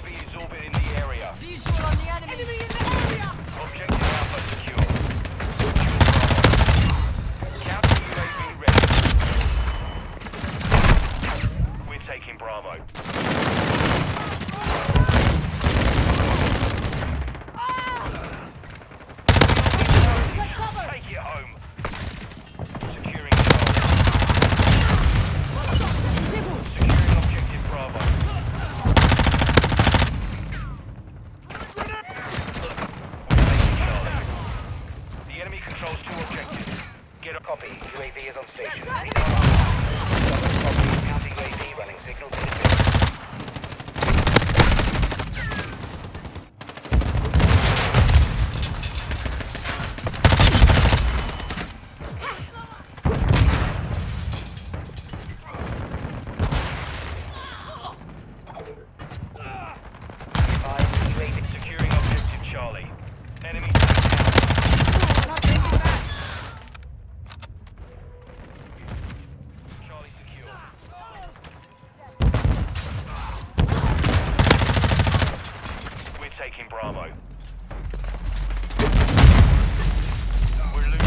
UAV is orbiting the area. Visual on the enemy. Enemy in the area. Objective Alpha secure. Counter UAV ready. We're taking Bravo. UAV is on station. Counter UAV running signal. taking Bravo. We're losing.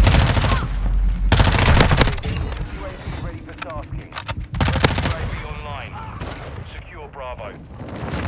UAV ready for tasking. UAV online. Secure Bravo.